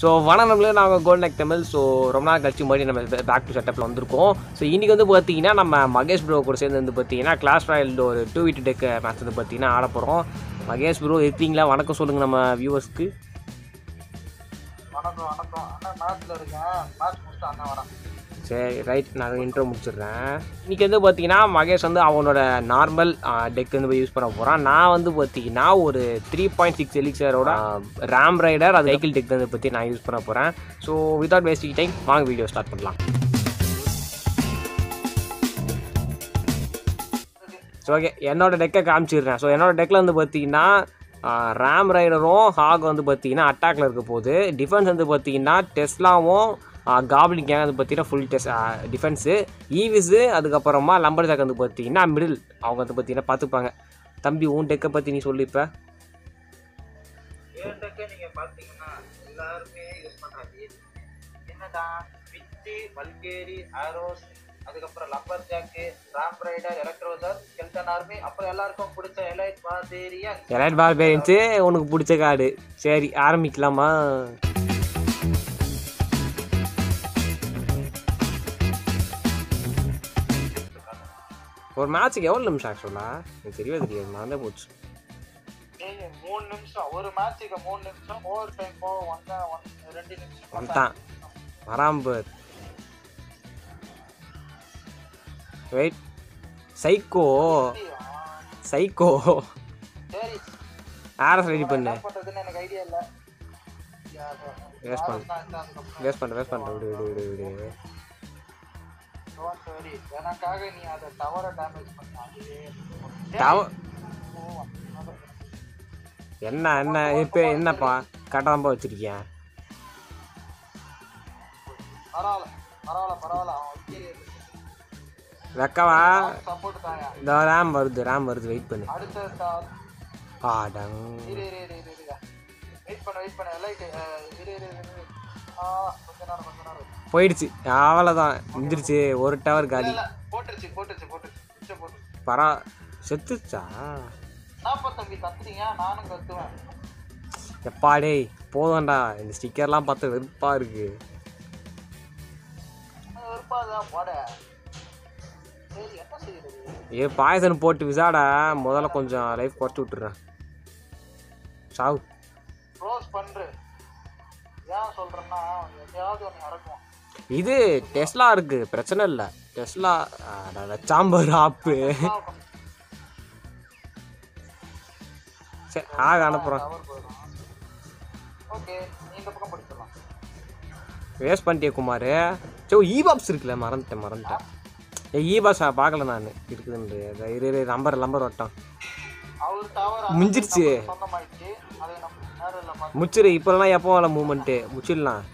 So வணக்கம்ல நாங்கள் gold neck Tamil so ரொம்ப நாள் கழிச்சு மறுபடியும் நம்ம பேக் டு செட்டப்பில் வந்திருக்கோம். ஸோ இன்றைக்கி வந்து பார்த்தீங்கன்னா நம்ம மகேஷ் ப்ரோ கூட சேர்ந்து வந்து பார்த்தீங்கன்னா கிளாஸ் ராயல் ஒரு டூ வீட்டு டெக் மேட்ச் வந்து பார்த்தீங்கன்னா ஆட போகிறோம் மகேஷ் ப்ரோ இருக்கீங்களா? வணக்கம் சொல்லுங்கள் நம்ம வியூவர்ஸ்க்கு வணக்கம் வணக்கம். அண்ணா மேட்ச்சில் இருக்கேன். மேட்ச் முடிச்சுட்டு அண்ணா வரேன். சரி ரைட் நான் இன்ட்ரோ முடிச்சிடுறேன். இன்றைக்கி வந்து பார்த்தீங்கன்னா மகேஷ் வந்து அவனோட நார்மல் டெக் வந்து போய் யூஸ் பண்ண போகிறான் நான் வந்து பார்த்தீங்கன்னா ஒரு த்ரீ பாயிண்ட் சிக்ஸ் எலிக்ஸரோட ரேம் ரைடர் அது சைக்கிள் டெக் வந்து பற்றி நான் யூஸ் பண்ண போகிறேன் ஸோ வித்வுட் வேஸ்டிங் டைம் வாங்க வீடியோ ஸ்டார்ட் பண்ணலாம். ஸோ ஓகே என்னோட டெக்கை காமிச்சிடுறேன். ஸோ என்னோட டெக்கில் வந்து பார்த்தீங்கன்னா ரேம் ரைடரும் ஹாக் வந்து பார்த்தீங்கன்னா அட்டாக்ல இருக்க போகுது டிஃபென்ஸ் வந்து பார்த்தீங்கன்னா டெஸ்லாவும் காப்ளிங் கேங் வந்து பார்த்தீங்கன்னா ஃபுல் டெஸ் டிஃபென்ஸு ஈவிஸு அதுக்கப்புறமா லம்பர் ஜாக் வந்து பார்த்தீங்கன்னா மிடில் அவங்க வந்து பார்த்தீங்கன்னா பார்த்துப்பாங்க தம்பி உன் டெக்கை பற்றி நீ சொல்லு இப்போ. அதுக்கப்புறம் லப்பர் ஜாக்கு ராம் ரைடர் எலக்ட்ரோசர் ஸ்கெல்டன் ஆர்மி அப்புறம் எல்லாருக்கும் பிடிச்ச எலைட் பாதேரியன் எலைட் பார்பேரியன்ஸு உனக்கு பிடிச்ச கார்டு சரி ஆரம்பிக்கலாமா? ஒரு மேட்ச்சுக்கு எவ்வளோ நிமிஷம் ஆக்சுவலாக எனக்கு தெரியவே தெரியாது நான் தான் போச்சு. மூணு நிமிஷம். ஒரு மூணு நிமிஷம். ஓவர் டைம் போக ஒன்னா ஒன் ரெண்டு நிமிஷம். வந்துட்டான் வராம்பர் வெயிட் சைக்கோ சைக்கோ சரி. ஆர்எஸ் ரெடி பண்ணு? என்ன பண்றதுன்னு எனக்கு ஐடியா இல்ல. வேஸ்ட் பண்ணு. வேஸ்ட் பண்ண வேஸ்ட் பண்ண. விடு விடு விடு விடு. சரி எனக்காக நீ அதை டவர டேமேஜ் பண்ணாதே டவ என்ன என்ன இப்போ என்னப்பா கட்டாம்பா வச்சிருக்கேன் பரவாயில்ல பரவாயில்ல பரவாயில்ல. வெக்கவா? இந்த ரேம் வருது ரேம் வருது. வெயிட் பண்ணு. ஆடங் இரு வெயிட் பண்ண வெயிட் பண்ண. இரு இரு இரு இரு. ஆ கொஞ்ச நேரம் கொஞ்ச நேரம். போயிடுச்சு. அவ்வளோதான் முடிஞ்சிருச்சு. ஒரு டவர் காலி. பரா செத்துச்சா எப்பா டேய் போதும்டா. இந்த ஸ்டிக்கர்லாம் பார்த்து வெறுப்பா இருக்கு. ஏ பாய்சன் போட்டு விசாடா. முதல்ல கொஞ்சம் லைஃப் குறைச்சி விட்டுறேன். சாவு. க்ளோஸ் பண்று. ஏன் சொல்றேன்னா எதையாவது ஒன்று இறக்கும் இது டெஸ்லா இருக்கு பிரச்சனை இல்லை. டெஸ்லா சாம்பர் ஆப்பு. சரி ஆக படிச்சிடலாம் வேஸ்ட் பண்ணிட்டே குமார். சோ இ பாப்ஸ் இருக்குல்ல மறந்துட்டேன் மறந்துட்டேன். ஏ இ பாஸ் பார்க்கல நான். இருக்குதுன்னு இரு, இரு நம்பர் நம்பர் வட்டம் பார்த்து முச்சிரு இப்போலாம் எப்போ வரல மூமெண்ட்டு முச்சிடலாம்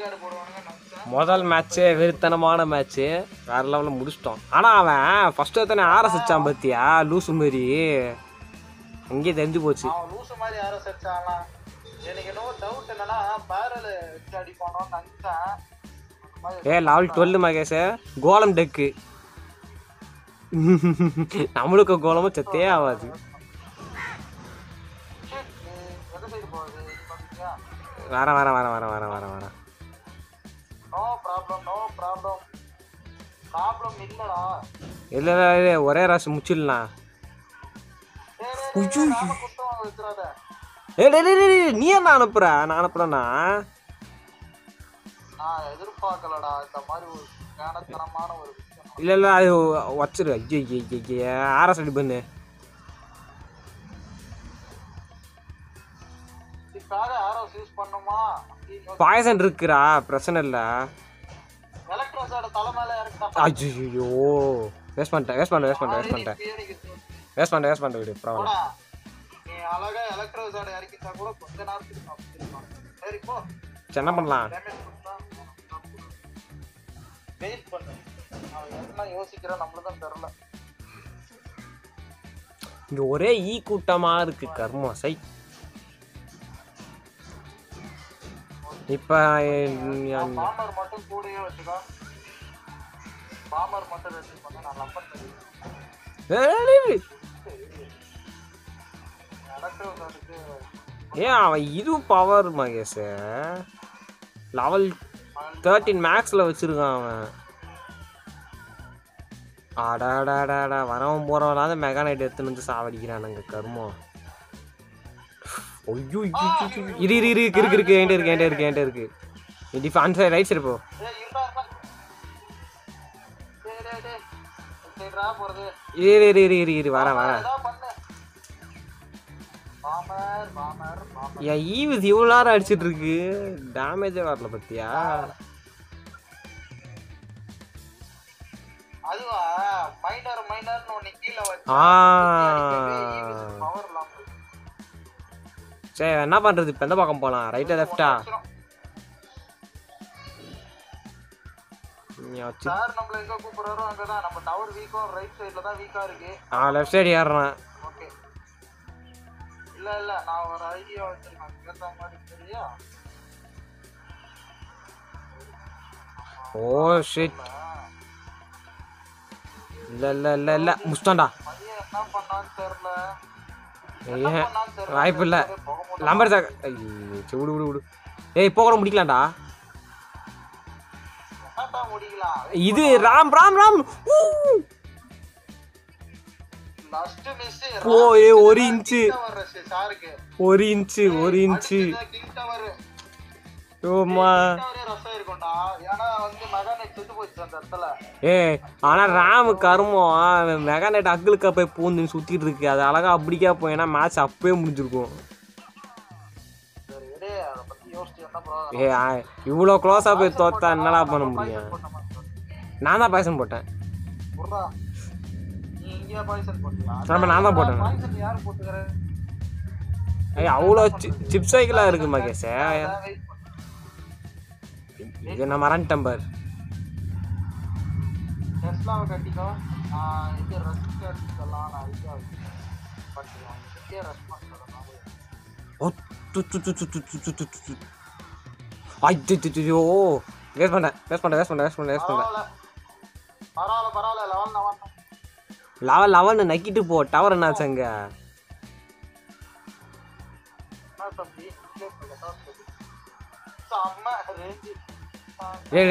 கார்டு போடுவானுங்க நினைச்சேன் முதல் மேட்ச்சே வெறித்தனமான மேட்ச்சு வேற லெவலில் முடிச்சிட்டோம். ஆனால் அவன் ஃபர்ஸ்ட் தானே ஆர்எஸ் வச்சான் பார்த்தியா லூசு மாரி. அங்கேயே தெரிஞ்சு போச்சு. லூசு மாதிரி செச்சானா எனக்கு என்னவோ டவுட் என்னன்னா பேரல் வச்சு அடிப்பானோன்னு நினைச்சேன். ஏ லெவல் டுவெல் மகேஷ் கோலம் டெக்கு. நம்மளுக்கு கோலமும் செத்தே ஆகாது வரேன் வரேன் வரேன் வரேன் வரேன் வரேன் வரேன் இல்லை இல்லை ஒரே ராசி முச்சிடலாம் நீ என்ன அனுப்புற? நான் அனுப்புறேன்னா நான் எதிர்பார்க்கலடா இந்த மாதிரி ஒரு கேனத்தனமான ஒரு விஷயம். இல்லை இல்லை அது வச்சிரு. ஐயோ ஐயோ ஆர்எஸ் ரெடி பண்ணு. இதுக்காக ஆரோஸ் யூஸ் பண்ணுமா? பாய்சன் இருக்குடா பிரச்சனை இல்லை. எலக்ட்ரோஸோட தலை மேல இறக்குனா ஐயோ வேஸ்ட் பண்ணிட்டேன் வேஸ்ட் பண்ணிட்டேன் வேஸ்ட் பண்ணிட்டேன் வேஸ்ட் பண்ணிட்டேன். வேஸ்ட் பண்ணிட்டேன் வேஸ்ட் பண்ணிட்டேன் விடு பரவாயில்ல. போடா. நீ அழகா எலக்ட்ரோஸோட இறக்கிட்டா கூட கொஞ்ச நேரத்துக்கு சாப்பிட்டுருக்கலாம் சரி போ. சரி, என்ன பண்ணலாம்? டேமேஜ் பண்ணா. வெயிட் பண்ணு அவன் என்ன யோசிக்கிறான் நம்மளுக்கு தான் தெரியல இங்க ஒரே ஈ கூட்டமா இருக்கு கர்மம் சை. இப்போ பாமர் மட்டும் கூடயே வச்சுக்கோ. பாமர் மட்டும் பண்ண நான் நம்பர் ஏன் அவன் இது பவர் மகேஷ். லெவல் தேர்ட்டின் மேக்ஸில் வச்சுருக்கான் அவன் ஆடாடாடாடா வரவன் போகிறவனாவது மெகானைட் எடுத்துன்னு வந்து சாவடிக்கிறானுங்க கருமம் ஐயோ இரு இரு இரு இருக்கு இருக்கு ஏன்ட்டு இருக்கு ஏன்ட்டு இருக்கு ஏன்ட்டு இருக்கு டிஃபான்ஸ் ரைட் சரி போ இரு இரு இரு இரு வரேன் வரேன் என் ஈவிஸ் இவ்வளோ நேரம் அடிச்சிட்டு இருக்கு. டேமேஜே வரல பத்தியா? சரி என்ன பண்றது? இப்போ எந்த பக்கம் போகலாம் ரைட்டா லெஃப்டா சார் நம்மள எங்க கூப்பிடுறாரோ அங்கதான். நம்ம டவர் வீக்கோ ரைட் சைடுல தான் வீக்கா இருக்கு. ஆ லெஃப்ட் சைடு ஏறுறேன். இல்ல இல்ல நான் ஒரு ஐடியா வச்சிருக்கேன். கேட்ட மாதிரி சரியா ஓ ஷிட் இல்ல இல்ல இல்ல இல்ல. பையன் என்ன பண்ணான்னு தெரியல. ஏன் வாய்ப்பு இல்ல. லம்பர் ஐயோ சரி, விடு விடு விடு. ஏய் போகிற முடிக்கலாம்டா. இது ராம் ராம் ராம். ஓ ஏ ஒரு இன்ச்சு. ஒரு இன்ச்சு ஒரு இன்ச்சு. ஏ ஆனா ராம் கருமம் மெகா நைட் அக்களுக்கு போய் பூந்து சுத்திட்டு இருக்கு. அது அழகா அப்படிக்கா போயினா மேட்ச் அப்பவே முடிஞ்சிருக்கும். ஏ இவ்வளோ க்ளோஸாக போய் தோத்தா என்னடா பண்ண முடியும்? நான் தான் பேசன் போட்டேன். புரியுதா நீ இங்கேயா பாய்சன் போட்டியா ஆமா, நான் தான் போட்டேன். பாய்சன் யார் போட்டுக்கிற ஏய் அவ்வளோ சிப் சைக்கிளாக இருக்கு மகேஷ் இது நான் மறந்துட்டேன் பார் டெஸ்லாவை கட்டிக்கோ நான் இது ரெஸ்ட் எடுத்துக்கலாம் நான் ஐடியா ரெஸ்பான்ஸ் ஓ து து து து து து. ஐ ஓ வேஸ்ட் பண்ணேன் வேஸ்ட் பண்ணேன் வேஸ்ட் பண்ணேன் வேஸ்ட் பண்ணேன் வேஸ்ட் பண்ணேன் பரவாயில்ல பரவாயில்ல பரவாயில்ல லெவன் லவ லவன் நக்கிட்டு போ டவர் என்ன ஏ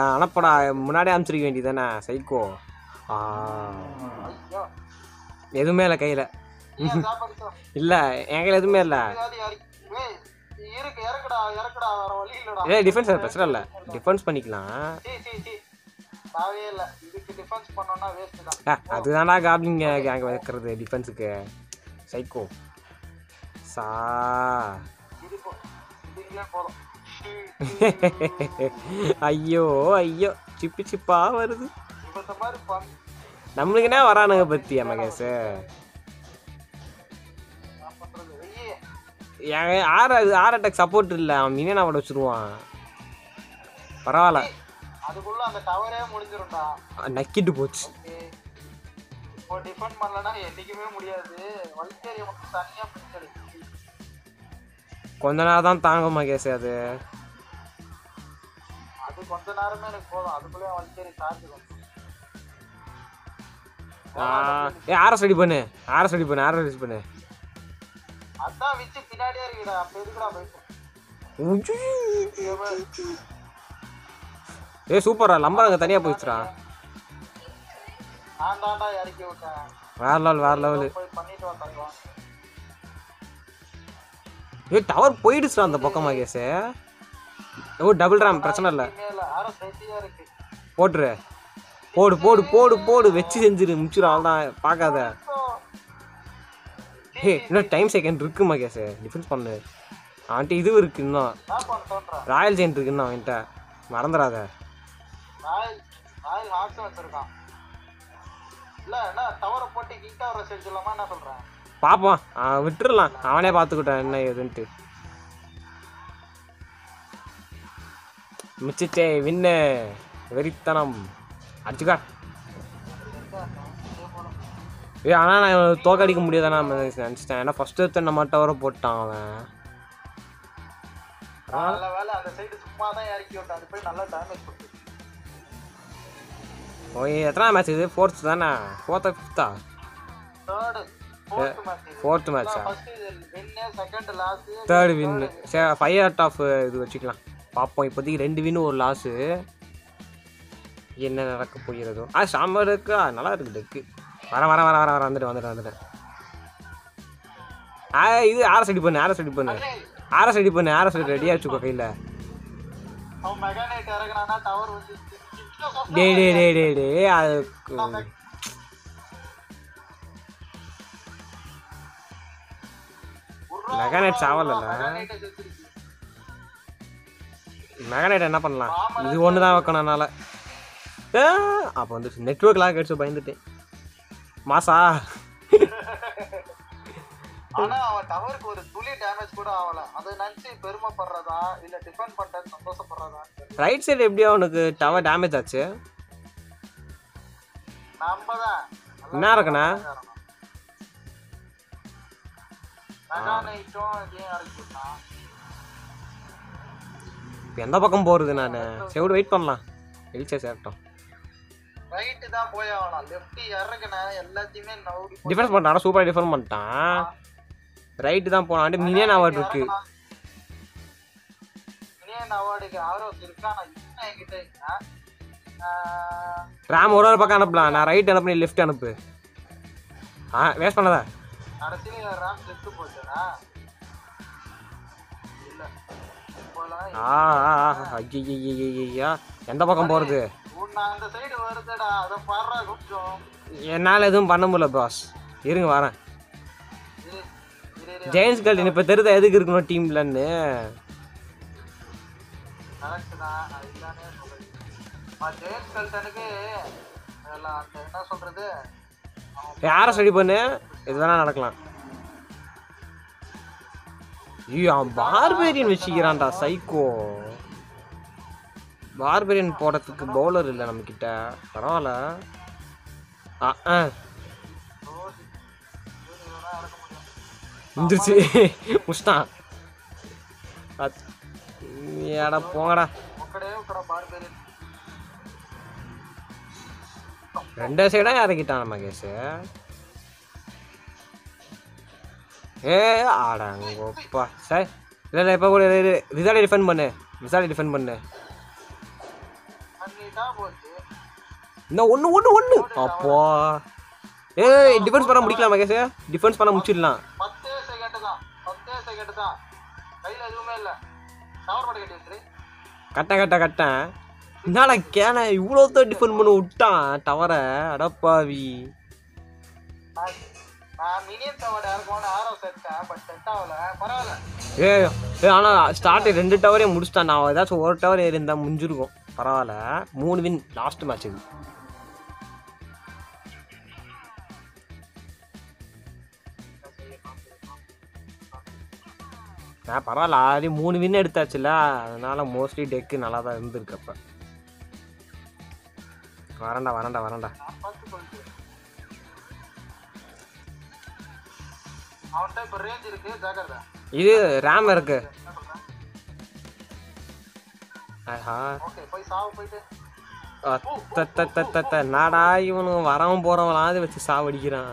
அனுப்படா முன்னாடியே அனுப்பிச்சிருக்க வேண்டியதானே சைக்கோ. எதுவுமே இல்லை கையில். இல்லை என் கையில் எதுவுமே இல்லை. ஏ டிஃபென்ஸ் பிரச்சனை இல்லை. டிஃபென்ஸ் பண்ணிக்கலாம். சாவே இல்லை. இதுக்கு டிஃபென்ஸ் பண்ணோம்னா வேஸ்ட் தான். அதுதானா காப்ளின் கேங் வைக்கிறது டிஃபென்ஸுக்கு சைக்கோ சா. ஐயோ ஐயோ. சிப்பு சிப்பா வருது. நம்மளுக்கு என்ன வரானுங்க பத்தியா மகேஷ்? ஆர் ஆர் அட்டாக் சப்போர்ட் இல்லை. அவன் மீனே நான் வச்சுருவான். பரவாயில்ல. அதுக்குள்ள அந்த டவரே முடிஞ்சிரும்டா. நக்கிட்டு போச்சு. இப்போ டிஃபெண்ட் பண்ணலனா என்னைக்குமே முடியாது. வல்கேரிய மட்டும் தனியா பிடிச்சது கொஞ்ச நேரம் தான் தாங்கும் மகேஷ் அது. அது கொஞ்ச நேரமே எனக்கு போதும். அதுக்குள்ளே வல்கேரி சார்ஜ் ஏ ஆர்எஸ் ரெடி பண்ணு. ஆர்எஸ் ரெடி பண்ணு ஆர்எஸ் ரெடி பண்ணு. அதான் வச்சு பின்னாடியே இருக்குடா. அப்ப எதுக்குடா போயிட்டு. ஏ சூப்பரா லம்பர் அங்கே தனியாக போயிடுச்சுடா. வேற லெவல் வேற லெவலு ஏ டவர் போயிடுச்சுடா அந்த பக்கம் மகேஷ். ஓ டபுள் ரேம் பிரச்சனை இல்லை. போட்டுரு. போடு போடு போடு போடு. வச்சு செஞ்சிரு முடிச்சிடும் அவ்வளோதான் பார்க்காத. ஹே இன்னும் டைம் செகண்ட் இருக்கு மகேஷ். டிஃபென்ஸ் பண்ணு. அவன்கிட்ட இது இருக்கு இன்னும். ராயல் ஜெயின்ட் இருக்கு இன்னும் அவன்கிட்ட. மறந்துடாத. ராயல் ராயல் ஹார்ட்ஸ் வச்சிருக்கான். இல்ல என்ன டவரை போட்டு கிங் டவரை செஞ்சிடலாமா என்ன சொல்றேன்? பார்ப்போம் அவன் விட்டுறலாம். அவனே பார்த்துக்கிட்டான் என்ன ஏதுன்ட்டு. மிச்சிச்சே வின்னு. வெறித்தனம். அடிச்சுக்கா ஏ ஆனால் நான் தோக்கடிக்க முடியாதானே நினச்சிட்டேன். ஏன்னா ஃபஸ்ட்டு எடுத்து நம்ம டவரை போட்டான் அவன். நல்ல வேலை அந்த சைடு சும்மா தான் இறக்கி விட்டேன். அது போய் நல்லா டேமேஜ் கொடுத்து ஓய் எத்தனை மேட்ச் இது? ஃபோர்த் தானே? ஃபோர்த்தா ஃபிஃப்த்தா ஃபோர்த் மேட்ச்சா தேர்ட் வின்னு சரி ஃபைவ் அவுட் ஆஃப் இது வச்சுக்கலாம். பார்ப்போம் இப்போதைக்கு ரெண்டு வின்னு ஒரு லாஸு என்ன நடக்க போகிறதோ? ஆ சாம்பார் இருக்கா? நல்லா இருக்கு. டெக்கு வர வர வர வர வர வந்துட்டு வந்துட்டு வந்துட்டேன் ஆ இது ஆர்எஸ் ரெடி பண்ணு ஆர்எஸ் ரெடி பண்ணு. ஆர்எஸ் ரெடி பண்ணு ஆர்எஸ் ரெடியாக வச்சுக்கோ கையில். அவன் டே டே டே டே டே அதுக்கு மெகானைட் சாவலல்ல மெகானைட் என்ன பண்ணலாம்? இது ஒன்று தான் வைக்கணும் என்னால். அப்போ வந்து நெட்ஒர்க் லாக் அடிச்சு பயந்துட்டேன். மாசா. ஆனா அவன் டவருக்கு ஒரு துளி டேமேஜ் கூட ஆகல. அதை நினைச்சு பெருமைப்படுறதா? இல்ல டிஃபெண்ட் பண்றது சந்தோஷப்படுறதா? ரைட் சைடு எப்படியோ அவனுக்கு டவர் டேமேஜ் ஆச்சு? நம்ம தான். என்ன இருக்குண்ணா எந்த பக்கம் போகிறது நான்? செவிடு வெயிட் பண்ணலாம். எழுச்சே சேரட்டும். ரைட்டு தான் போய் ஆகலாம் லெஃப்ட் இறக்குன எல்லாத்தையுமே டிஃபென்ஸ் பண்ணிட்டான். சூப்பராக டிஃபெண்ட் பண்ணிட்டான். ரைட்டு தான் போனான் மினியன் அவார்டு இருக்கு. ராம் ஒரு ஒரு பக்கம் அனுப்பலாம் நான் ரைட் அனுப்பு நீ லெஃப்ட் அனுப்பு. ஆ வேஸ்ட் பண்ணதா. இப்போலாம் ஆ ஐயா எந்த பக்கம் போகிறது என்னால் எதுவும் பண்ண முடியல பாஸ் இருங்க வரேன். ஜெயின்ஸ் கல்டன் இப்போ தெரியுதா எதுக்கு இருக்கணும் டீம்லன்னு? யாரை ஸ்டடி பண்ணு? இது வேணா நடக்கலாம். ஐயோ அவன் பார்பேரியன் வச்சுக்கிறான்டா சைக்கோ பார்பேரியன் போடுறதுக்கு பவுலர் இல்லை நம்மக்கிட்ட பரவாயில்ல. ஆ. வந்துருச்சு முஸ்டான் ஏடா போங்கடா. ரெண்டே சைடாக இறக்கிட்டான் மகேஷ். ஏ ஆடாங்கப்பா சார் இல்லை இல்லை இப்போ கூட ரிசால்ட்டை டிஃபெண்ட் பண்ணு. ரிசால்ட்டை டிஃபெண்ட் பண்ணு. இன்னும் ஒன்று ஒன்று ஒன்று அப்போ. ஏய் டிஃபென்ஸ் பண்ண முடிக்கலாம் மகேஷ். டிஃபென்ஸ் பண்ண முடிச்சிடலாம். கட்டி கட்ட கட்ட கட்டேன் என்னடா கேன? இவ்வளோ தான் டிஃபெண்ட் பண்ண விட்டான் டவரை. அடப்பாவி ஏ ஆனால் ஸ்டார்ட் ரெண்டு டவரே முடிச்சிட்டான். நான் ஏதாச்சும் ஒரு டவர் ஏறி இருந்தால் முடிஞ்சிருக்கும். பரவாயில்ல. மூணு வின் லாஸ்ட் மேட்ச் இது. நான் பரவாயில்ல. ஆல்ரெடி மூணு வின் எடுத்தாச்சுல அதனால மோஸ்ட்லி டெக்கு நல்லா தான் இருந்திருக்கு அப்போ. வரேன்டா வரேன்டா வரேன்டா. இது ரேம் இருக்கு. ஆஹா. அத்த நாடா இவனு வரவன் போறவனாவது வச்சு சாவடிக்கிறான்.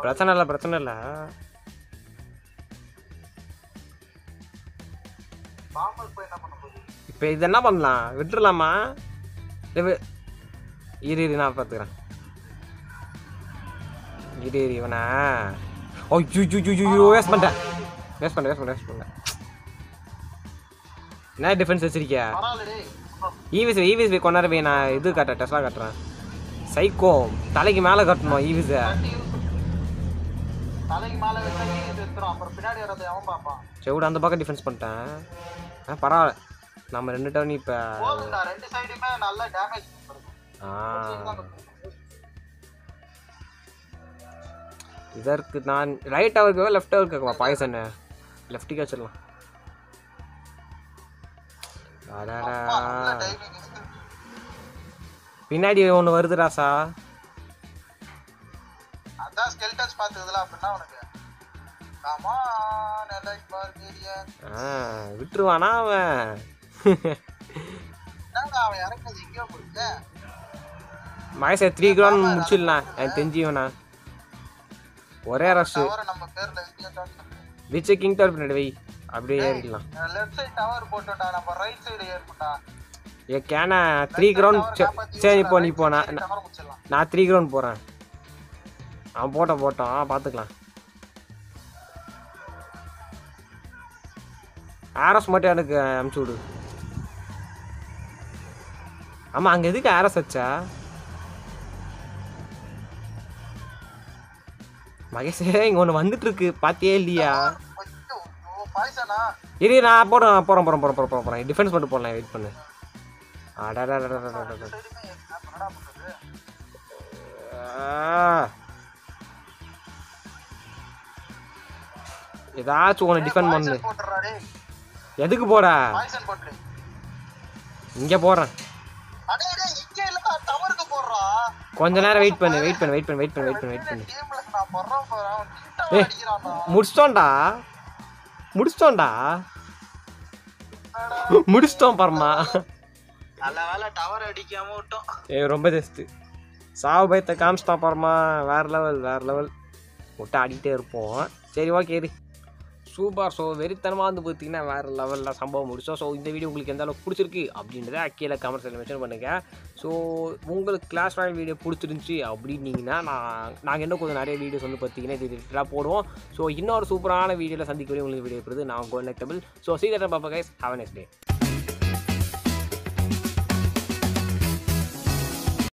பிரச்சனை இல்லை பிரச்சனை இல்லை. போய் இப்போ இது என்ன பண்ணலாம்? விட்டுறலாமா? இல்லை வி- இரு இரு நான் பார்த்துக்கிறேன் இரு இரு இவனா. ஓ யூ யூ யூ வேஸ்ட் பண்ணிட்டேன். வேஸ்ட் பண்ண வேஸ்ட் பண்ண வேஸ்ட் பண்ண என்ன டிஃபென்ஸ் வச்சிருக்கியா? ஈவிஸ் ஈவிஸ் கொண்டாட போய் நான். இது கட்டுறேன் டெஸ்லா கட்டுறேன். சைக்கோ. தலைக்கு மேலே கட்டணும் ஈவிஸை செவிட அந்த பக்கம் டிஃபென்ஸ் பண்ணிட்டேன். ஆ பரவாயில்ல. நம்ம ரெண்டு டவுன் இப்போ போதும்டா ரெண்டு சைடுமே நல்லா டேமேஜ் ஆ. இதற்கு நான் ரைட் அவருக்கு லெஃப்ட் அவருக்கு பாய்சன் லெஃப்ட்டுக்கு வச்சிடலாம். அடடா. பின்னாடி ஒன்று வருது ராசா. அதான் ஸ்கெல்டன்ஸ் பார்த்ததுல அப்படின்னா உனக்கு. விட்டுருவானா அவன்? அவன் எங்கேயோ மகேஷ் த்ரீ கிரவுண்ட் முடிச்சிடலாம். எனக்கு தெரிஞ்சுவனா? ஒரே ரஷ் நம்ம பேர்ல விச்ச கிங் டவர் பின்னாடி வை. அப்படியே ஏறிடலாம். லெஃப்ட் சைடு டவர் போட்டோம்டா நம்ம ரைட் சைடு ஏற்பட்டா ஏ கேனா த்ரீ கிரவுண்ட் சரி இப்போ நீ போ நான் த்ரீ கிரவுண்ட் போகிறேன் அவன் போட்ட போட்டோம் பார்த்துக்கலாம் ஆர்எஸ் மட்டும் எனக்கு அனுப்பிச்சி விடு. ஆமாம் அங்கே எதுக்கு ஆர்எஸ் வச்சா? மகேஷே இங்கே ஒன்று வந்துட்டு இருக்கு பாத்தியே இல்லையா? இரு நான் போகிறேன் போகிறேன் போகிறேன் போகிறேன் போகிறேன் போகிறேன் டிஃபென்ஸ் மட்டும் போடலாம் வெயிட் பண்ணு. ஏதாச்சும் ஒன்று டிஃபெண்ட் பண்ணு எதுக்கு போட இங்கே போடுறேன் இங்க போறேன் கொஞ்ச நேரம் வெயிட் பண்ணு வெயிட் பண்ணு வெயிட் பண்ணு வெயிட் பண்ணு வெயிட் பண்ணு வெயிட் பண்ணு ஏ முடிச்சிட்டோம்டா முடிச்சிட்டோம்டா முடிச்சிட்டோம் பரமா நல்ல வேலை டவர் அடிக்காம விட்டோம். ஏ ரொம்ப ஜஸ்ட்டு சாவு பயத்தை காமிச்சிட்டான் பரமா வேற லெவல் வேற லெவல் விட்டு ஆடிக்கிட்டே இருப்போம். சரி ஓகே இரு. சூப்பர். ஸோ வெறித்தனமாக வந்து பார்த்தீங்கன்னா வேறு லெவலில் சம்பவம் முடிச்சோம். ஸோ இந்த வீடியோ உங்களுக்கு எந்த அளவுக்கு பிடிச்சிருக்கு அப்படின்றத கீழே கமெண்ட்ஸில் மென்ஷன் பண்ணுங்கள் ஸோ உங்களுக்கு கிளாஸ் ராயல் வீடியோ பிடிச்சிருந்துச்சி அப்படின்னீங்கன்னா நான் நாங்கள் இன்னும் கொஞ்சம் நிறைய வீடியோஸ் வந்து பார்த்தீங்கன்னா இது ரிலேட்டடாக போடுவோம். ஸோ இன்னொரு சூப்பரான வீடியோவில் சந்திக்க உங்களுக்கு வீடியோ இருக்கிறது நான் கோல் நெக்டபிள் ஸோ சீக்கிரம் பாப்பா கைஸ் ஹாவ் நெக்ஸ்ட் டே